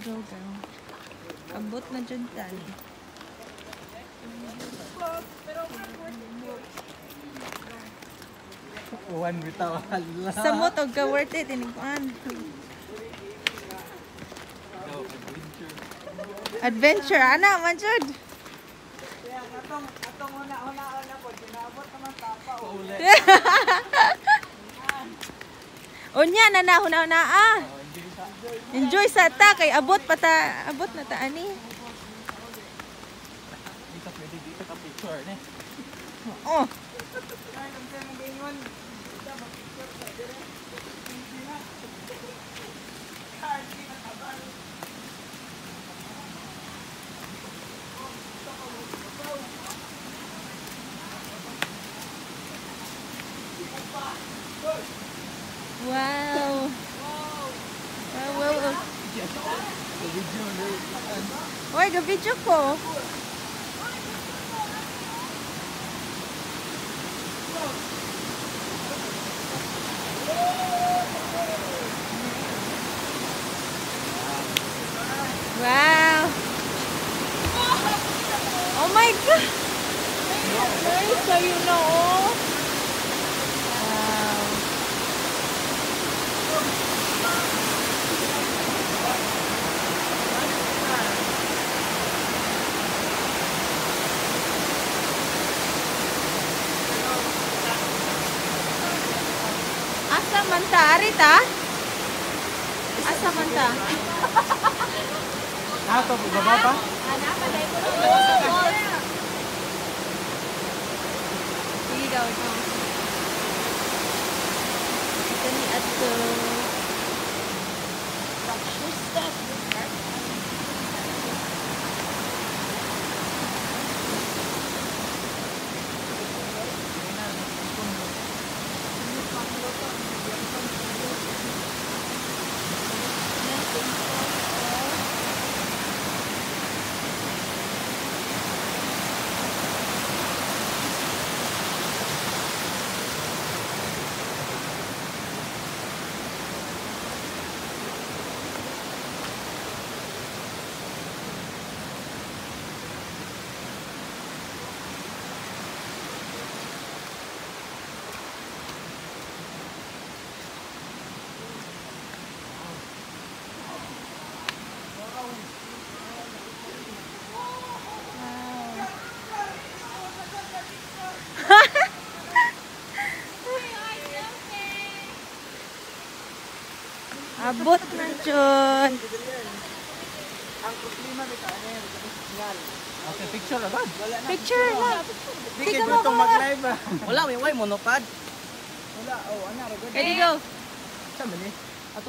go, girl. Abot na dyan tayo. One bitaw hala. Sa mo, tog ka worth it. Tiniguan. Adventure. Ana, man jud. Atong atong una una una po ginaabot naman tapa o. Unya na na huna na ah. Enjoy sa ta kay abot pa ta abot na ta ani. Dito pwede dito ka picture ni. Oh. Wow, Oi, do vídeo cor. Uau! Oh my god. So you know Asa man ta? Arit ah? Asa man ta? Ato baba pa? Sige daw ito. Ito ni Ato. Abot na dyan. Ang problema bitaw ni signal. Okay, picture agad. Picture lang. Di kay gustong mag-live ah. Wala, may way monopod. Wala, oh ana ra gud. Ready go. Sa man ni. Ato